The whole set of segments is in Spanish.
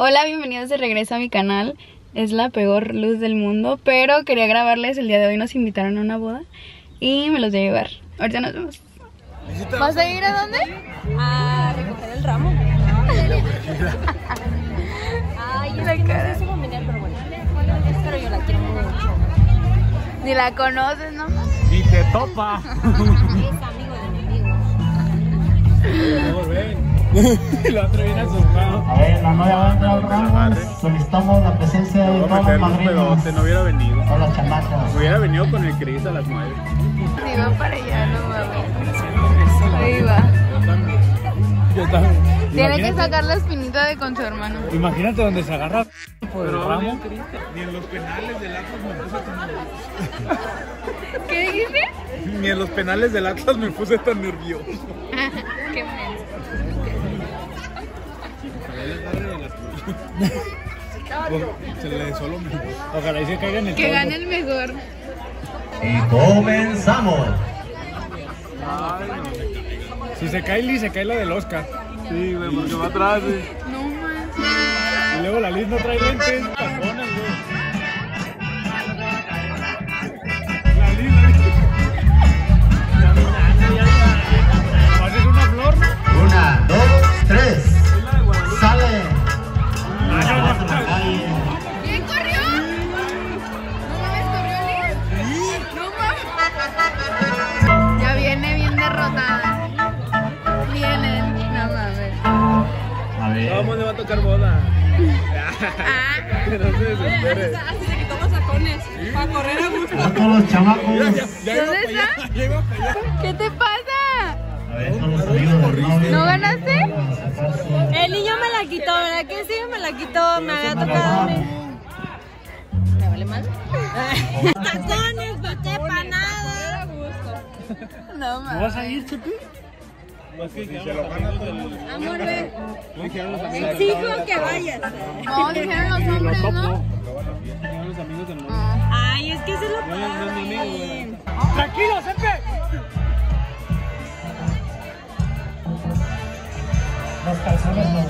Hola, bienvenidos de regreso a mi canal. Es la peor luz del mundo, pero quería grabarles. El día de hoy nos invitaron a una boda y me los voy a llevar. Ahorita nos vemos. ¿Vas a ir a dónde? A recoger el ramo. Ay, La es que cara. no sé su familiar, pero bueno. Pero yo la quiero mucho. Ni la conoces, ¿no? Y te topa. Es amigo de enemigo. El otro viene asustado. A ver, la novia va a entrar al ramo. Solicitamos la presencia de Voy a madrinos. pedote, no hubiera venido. Todas las chamacas. Hubiera venido con el Cris a las 9. Sí, va para allá, no mames. Ahí va. Yo también. Yo también. Tiene que sacar la espinita de con su hermano. Imagínate donde se agarra por el ramo. Ni en los penales del Atlas me puse tan ¿Qué dijiste? Ni en los penales del Atlas me puse tan nervioso. Qué menso. Se le solo. Ojalá y se caiga en el Que gane el mejor. Y comenzamos. Si se cae Liz, se cae la del Oscar. Sí, güey, porque va atrás, güey. No manches. Y luego la Liz no trae lentes, tocar boda? Ah, Que no se desespere. Así se quitó los tacones para correr a gusto. A todos los chamacos. Ya, ya, ya ¿Dónde para está? para allá. ¿Qué te pasa? A ver, todos los amigos. ¿No ganaste? El niño me la quitó, ¿verdad que sí? Me la quitó, me había tocado a mí. ¿Me vale mal? Tacones, no quepa nada. No ¿No mames. vas a ir, Chepi? Si se lo Amor, ve. le dijeron los amigos del Exijo que vayas. No, dijeron los hombres. ¿no? Dijeron los amigos del. Ay, es que se lo paguen. Tranquilo, Cepe. Los calzones no.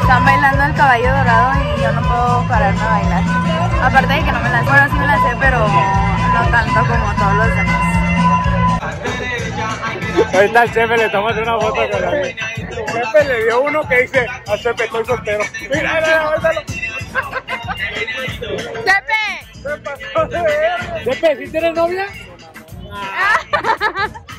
Están bailando el caballo dorado y yo no puedo pararme a bailar. Aparte de que no me la sé. Bueno, sí me la sé, pero no tanto como todos los demás. Ahorita al Chepe le tomas una foto con la Chepe le dio uno que dice, a Chepe estoy soltero. Mira, mira, de verga. Chepe, ¿sí tienes novia? Santa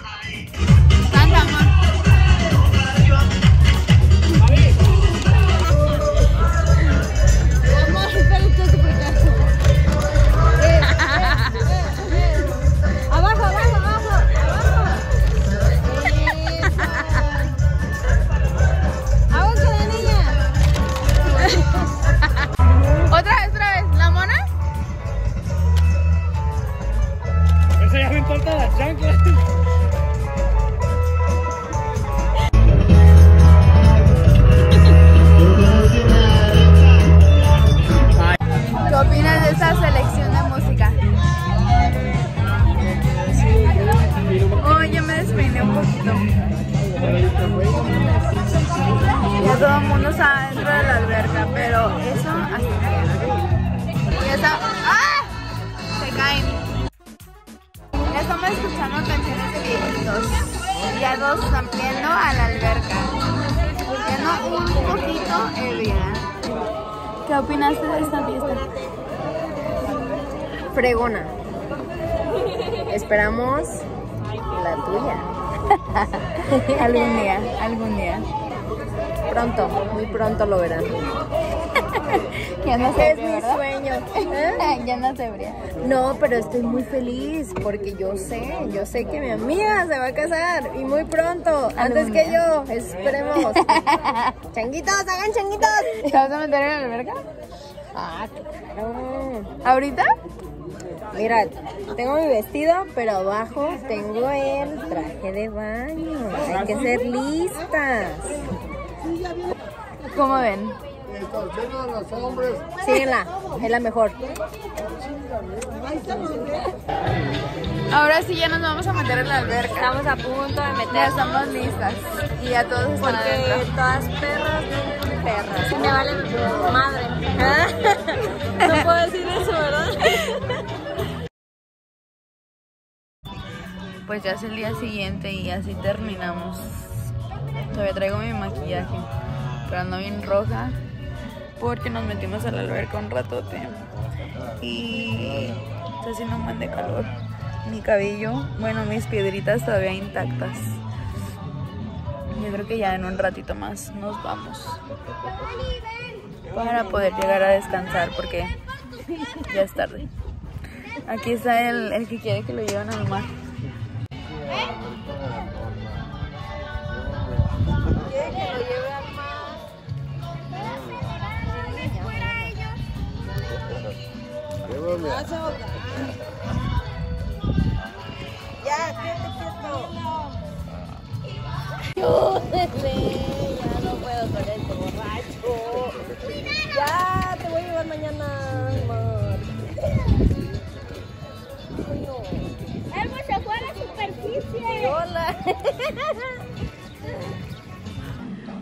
todo el mundo está dentro de la alberca, pero eso hasta Ya está. ¡Ah! Se caen. Estamos escuchando canciones de viejitos. Ya todos están viendo a la alberca. Siendo un poquito ebria. ¿Qué opinaste de esta fiesta? Fregona. esperamos la tuya. algún día, algún día. Pronto, muy pronto lo verán. Ya no sé, Es mi ¿verdad? sueño. ¿eh? ya no se ebria. No, pero estoy muy feliz porque yo sé, yo sé que mi amiga se va a casar y muy pronto, antes que yo, esperemos. changuitos, hagan changuitos. ¿Te vas a meter en la alberca? Ah, claro. ¿Ahorita? Mira, tengo mi vestido, pero abajo tengo el traje de baño. Hay que ser listas. ¿Cómo ven? Síguenla, es la mejor. Ahora sí ya nos vamos a meter en la alberca. Estamos a punto de Ya meter estamos listas. Y ya todos están porque adentro. todas perras, perras. Me vale madre. No puedo decir eso, ¿verdad? Pues ya es el día siguiente y así terminamos. Todavía traigo mi maquillaje, pero ando bien roja porque nos metimos a la alberca un ratote y está haciendo un buen de calor. Mi cabello, bueno, mis piedritas todavía intactas. Yo creo que ya en un ratito más nos vamos para poder llegar a descansar porque ya es tarde. Aquí está el, el que quiere que lo lleven al mar. Ayúdenme, ya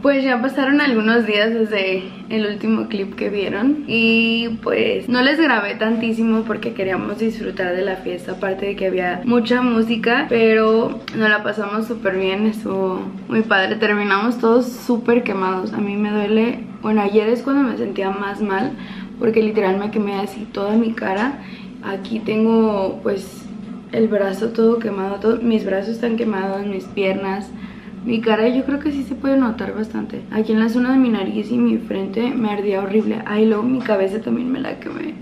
Pues ya pasaron algunos días desde el último clip que vieron y pues no les grabé tantísimo porque queríamos disfrutar de la fiesta, aparte de que había mucha música, pero nos la pasamos súper bien, estuvo muy padre, terminamos todos súper quemados, a mí me duele, bueno ayer es cuando me sentía más mal porque literal me quemé así toda mi cara, aquí tengo pues el brazo todo quemado, todo- mis brazos están quemados, mis piernas, mi cara yo creo que sí se puede notar bastante. Aquí en la zona de mi nariz y mi frente me ardía horrible. Ay, luego mi cabeza también me la quemé.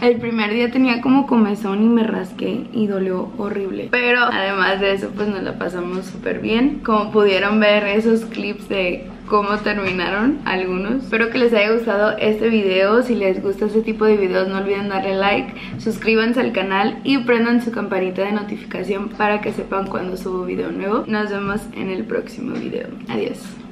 El primer día tenía como comezón y me rasqué y dolió horrible. Pero además de eso pues nos la pasamos súper bien. Como pudieron ver esos clips de cómo terminaron algunos. Espero que les haya gustado este video. Si les gusta este tipo de videos no olviden darle like, suscríbanse al canal y prendan su campanita de notificación para que sepan cuando subo video nuevo. Nos vemos en el próximo video. Adiós.